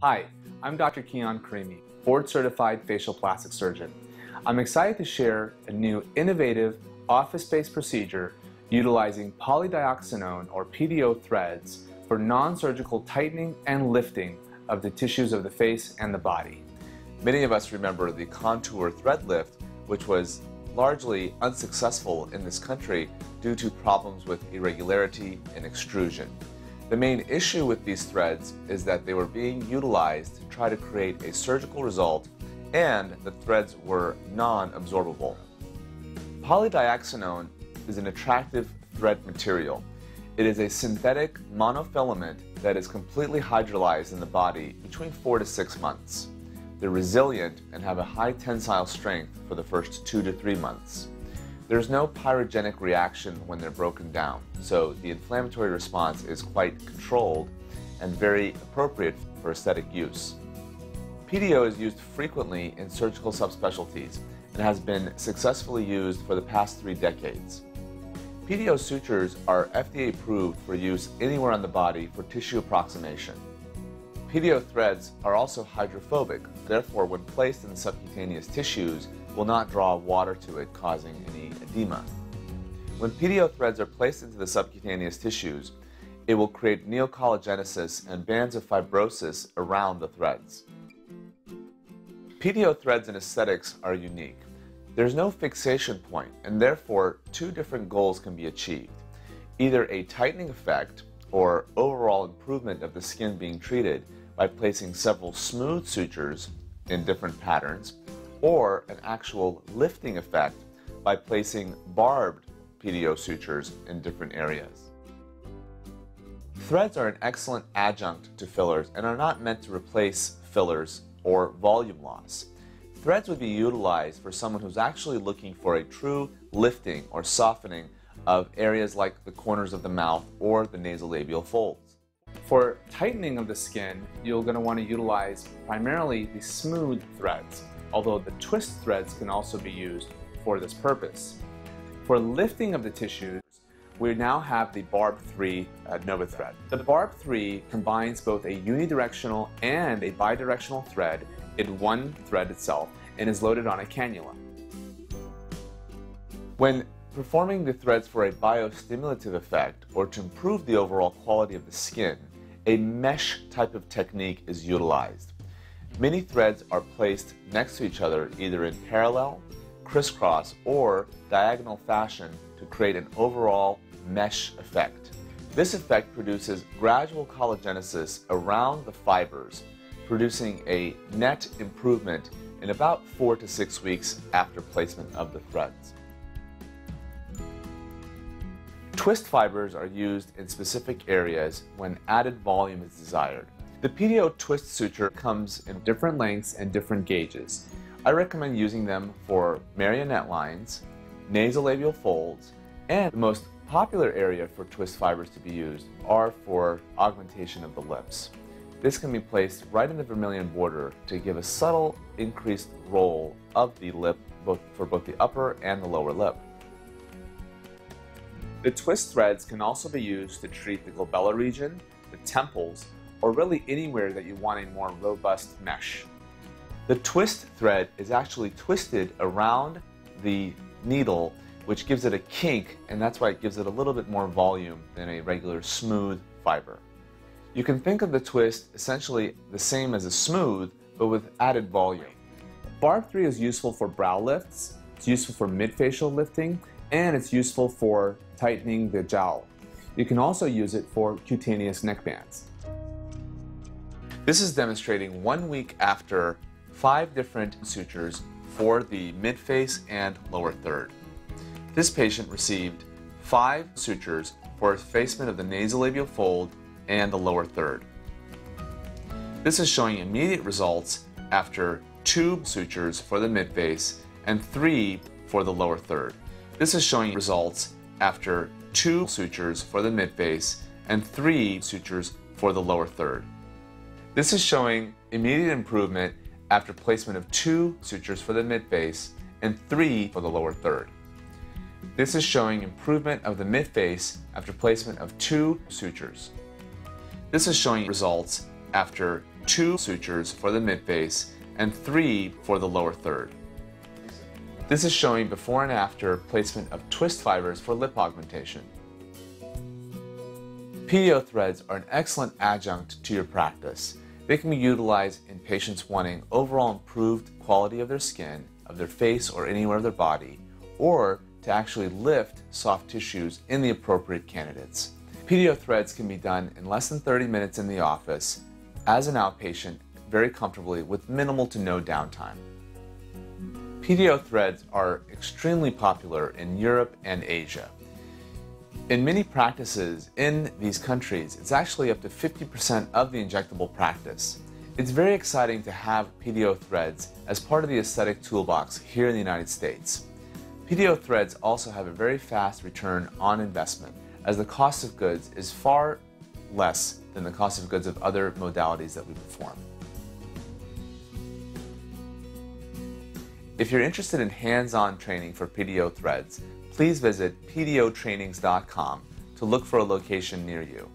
Hi, I'm Dr. Kian Karimi, board certified facial plastic surgeon. I'm excited to share a new innovative office-based procedure utilizing polydioxanone or PDO threads for non-surgical tightening and lifting of the tissues of the face and the body. Many of us remember the contour thread lift, which was largely unsuccessful in this country due to problems with irregularity and extrusion. The main issue with these threads is that they were being utilized to try to create a surgical result and the threads were non-absorbable. Polydioxanone is an attractive thread material. It is a synthetic monofilament that is completely hydrolyzed in the body between four to six months. They're resilient and have a high tensile strength for the first two to three months. There's no pyrogenic reaction when they're broken down, so the inflammatory response is quite controlled and very appropriate for aesthetic use. PDO is used frequently in surgical subspecialties and has been successfully used for the past three decades. PDO sutures are FDA approved for use anywhere on the body for tissue approximation. PDO threads are also hydrophobic, therefore when placed in subcutaneous tissues will not draw water to it causing any edema. When PDO threads are placed into the subcutaneous tissues, it will create neocollagenesis and bands of fibrosis around the threads. PDO threads in aesthetics are unique. There's no fixation point, and therefore two different goals can be achieved. Either a tightening effect, or overall improvement of the skin being treated, by placing several smooth sutures in different patterns, or an actual lifting effect by placing barbed PDO sutures in different areas. Threads are an excellent adjunct to fillers and are not meant to replace fillers or volume loss. Threads would be utilized for someone who's actually looking for a true lifting or softening of areas like the corners of the mouth or the nasolabial folds. For tightening of the skin, you're going to want to utilize primarily the smooth threads, although the twist threads can also be used for this purpose. For lifting of the tissues, we now have the Barb 3 uh, NovaThread. The Barb 3 combines both a unidirectional and a bidirectional thread in one thread itself and is loaded on a cannula. When performing the threads for a biostimulative effect or to improve the overall quality of the skin, a mesh type of technique is utilized. Many threads are placed next to each other either in parallel, crisscross, or diagonal fashion to create an overall mesh effect. This effect produces gradual collagenesis around the fibers, producing a net improvement in about four to six weeks after placement of the threads. Twist fibers are used in specific areas when added volume is desired. The PDO twist suture comes in different lengths and different gauges. I recommend using them for marionette lines, nasolabial folds, and the most popular area for twist fibers to be used are for augmentation of the lips. This can be placed right in the vermilion border to give a subtle increased roll of the lip both for both the upper and the lower lip. The twist threads can also be used to treat the glabella region, the temples, or really anywhere that you want a more robust mesh. The twist thread is actually twisted around the needle, which gives it a kink, and that's why it gives it a little bit more volume than a regular smooth fiber. You can think of the twist essentially the same as a smooth, but with added volume. Barb 3 is useful for brow lifts, it's useful for mid-facial lifting, and it's useful for tightening the jowl. You can also use it for cutaneous neckbands. This is demonstrating one week after five different sutures for the midface and lower third. This patient received five sutures for effacement of the nasolabial fold and the lower third. This is showing immediate results after two sutures for the midface and three for the lower third. This is showing results after two sutures for the midface and three sutures for the lower third. This is showing immediate improvement after placement of two sutures for the midface and three for the lower third. This is showing improvement of the midface after placement of two sutures. This is showing results after two sutures for the midface and three for the lower third. This is showing before and after placement of twist fibers for lip augmentation. PDO threads are an excellent adjunct to your practice. They can be utilized in patients wanting overall improved quality of their skin, of their face, or anywhere of their body, or to actually lift soft tissues in the appropriate candidates. PDO threads can be done in less than 30 minutes in the office as an outpatient very comfortably with minimal to no downtime. PDO threads are extremely popular in Europe and Asia. In many practices in these countries, it's actually up to 50% of the injectable practice. It's very exciting to have PDO threads as part of the aesthetic toolbox here in the United States. PDO threads also have a very fast return on investment as the cost of goods is far less than the cost of goods of other modalities that we perform. If you're interested in hands-on training for PDO threads, please visit pdotrainings.com to look for a location near you.